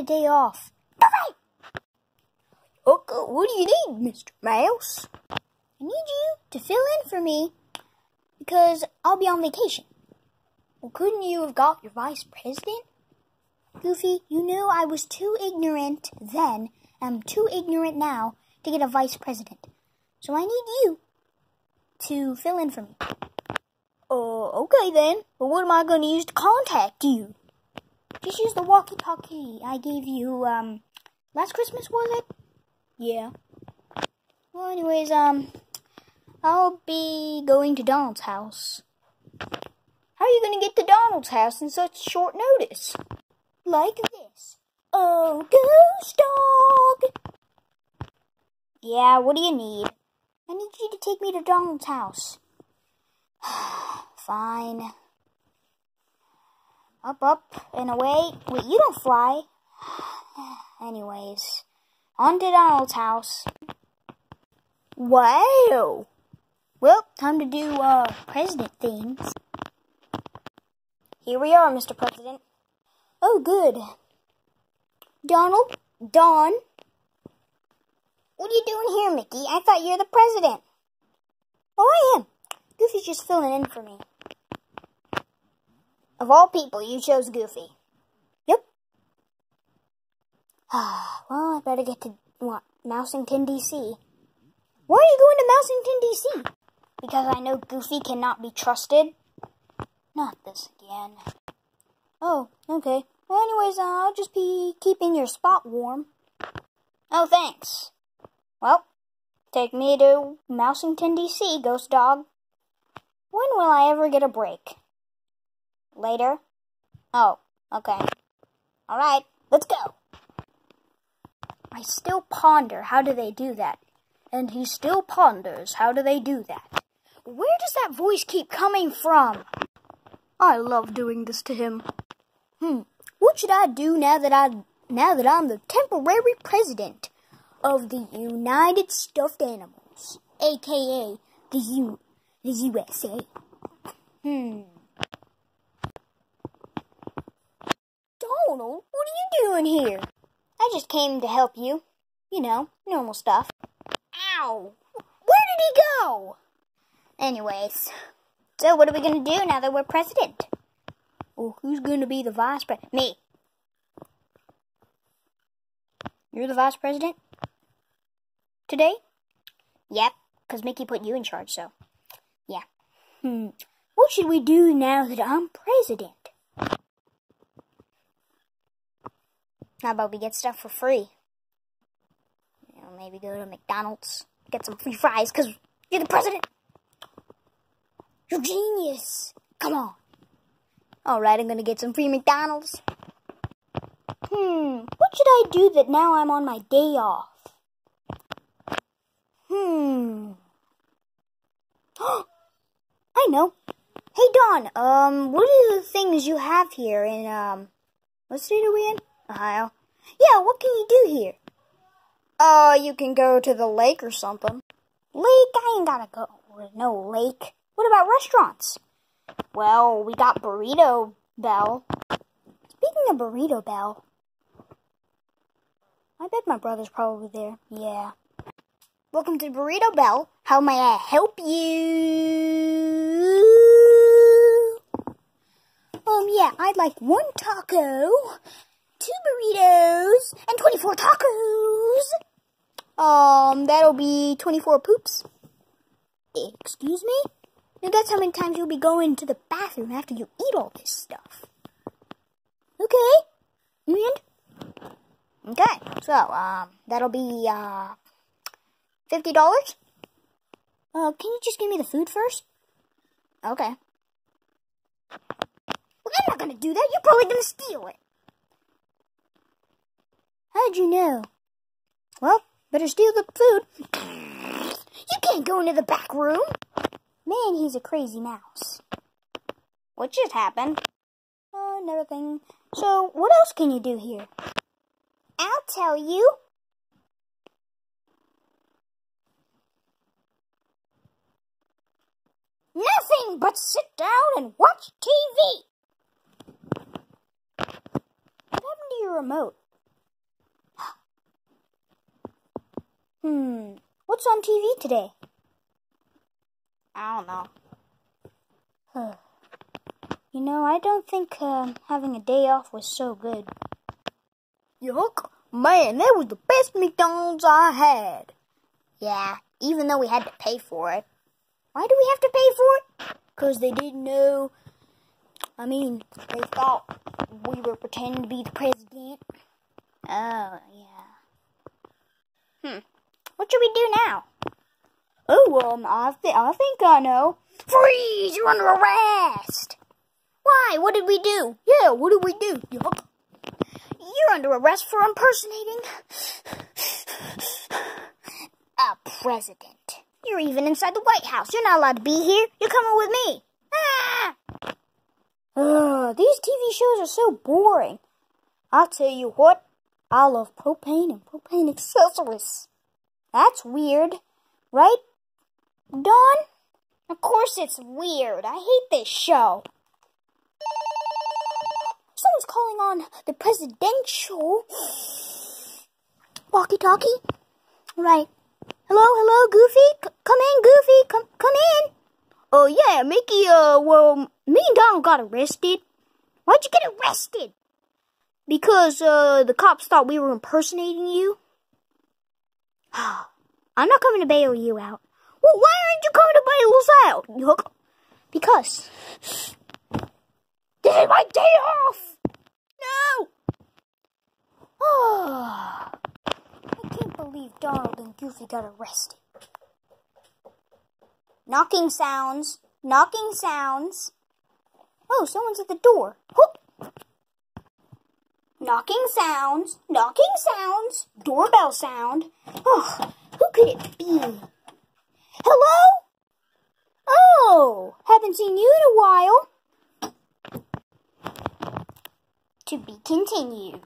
a day off. Goofy! Okay, what do you need, Mr. Mouse? I need you to fill in for me because I'll be on vacation. Well, couldn't you have got your vice president? Goofy, you knew I was too ignorant then, and I'm too ignorant now to get a vice president. So I need you to fill in for me. Uh, okay then. But what am I going to use to contact you? Just use the walkie-talkie I gave you, um, last Christmas, was it? Yeah. Well, anyways, um, I'll be going to Donald's house. How are you going to get to Donald's house in such short notice? Like this. Oh, ghost dog! Yeah, what do you need? I need you to take me to Donald's house. Fine. Up, up, and away. Wait, you don't fly. Anyways, on to Donald's house. Wow! Well, time to do, uh, president things. Here we are, Mr. President. Oh, good. Donald? Don? What are you doing here, Mickey? I thought you were the president. Oh, I am. Goofy's just filling in for me. Of all people, you chose Goofy. Yep. well, I better get to, what, Mousington, D.C. Why are you going to Mousington, D.C.? Because I know Goofy cannot be trusted. Not this again. Oh, okay. Well, anyways, uh, I'll just be keeping your spot warm. Oh, thanks. Well, take me to Mousington, D.C., Ghost Dog. When will I ever get a break? Later? Oh, okay. Alright, let's go. I still ponder how do they do that. And he still ponders how do they do that. Where does that voice keep coming from? I love doing this to him. Hmm. What should I do now that I now that I'm the temporary president of the United Stuffed Animals, aka the U the USA? Hmm. Donald, what are you doing here? I just came to help you. You know, normal stuff. Ow! Where did he go? Anyways, so what are we going to do now that we're president? Well, who's going to be the vice president? Me. You're the vice president? Today? Yep, because Mickey put you in charge, so. Yeah. Hmm. What should we do now that I'm president? How about we get stuff for free? You know, maybe go to McDonald's, get some free fries, because you're the president. You're genius. Come on. Alright, I'm gonna get some free McDonald's. Hmm, what should I do that now I'm on my day off? Hmm. I know. Hey Don, um, what are the things you have here in, um, what state are we in? Ohio. Yeah, what can you do here? Uh, you can go to the lake or something. Lake? I ain't gotta go to no lake. What about restaurants? Well, we got Burrito Bell. Speaking of Burrito Bell, I bet my brother's probably there. Yeah. Welcome to Burrito Bell. How may I help you? Um, yeah, I'd like one taco, two burritos, and 24 tacos. Um, that'll be 24 poops. Excuse me? Now that's how many times you'll be going to the bathroom after you eat all this stuff. Okay? And? Okay, so, um, that'll be, uh, $50? Uh, can you just give me the food first? Okay. Well, I'm not gonna do that. You're probably gonna steal it. How'd you know? Well, better steal the food. You can't go into the back room. Man, he's a crazy mouse. What just happened? Uh, nothing. So, what else can you do here? I'll tell you. Nothing but sit down and watch TV. What happened to your remote? Hmm, what's on TV today? I don't know. you know, I don't think uh, having a day off was so good. Yuck. Man, that was the best McDonald's I had. Yeah, even though we had to pay for it. Why do we have to pay for it? Because they didn't know. I mean, they thought we were pretending to be the president. Oh, yeah. Hmm. What should we do now? Oh, um, I, th- I think I know. Freeze! You're under arrest! Why? What did we do? Yeah, what did we do? Yuck. You're under arrest for impersonating a president. You're even inside the White House. You're not allowed to be here. You're coming with me. Ah! Ugh, these TV shows are so boring. I'll tell you what, I love propane and propane accessories. That's weird, right, Don? Of course it's weird. I hate this show. Someone's calling on the presidential walkie-talkie. Right. Hello, hello, Goofy. C come in, Goofy. Come, come in. Oh yeah, Mickey. Uh, well, me and Donald got arrested. Why'd you get arrested? Because uh, the cops thought we were impersonating you. I'm not coming to bail you out. Well, why aren't you coming to bail us out? Yuck. Because this is my day off. No. Oh, I can't believe Donald and Goofy got arrested. Knocking sounds. Knocking sounds. Oh, someone's at the door. Whoop. Knocking sounds. Knocking sounds. Doorbell sound. Oh, who could it be? Hello? Oh, haven't seen you in a while. To be continued.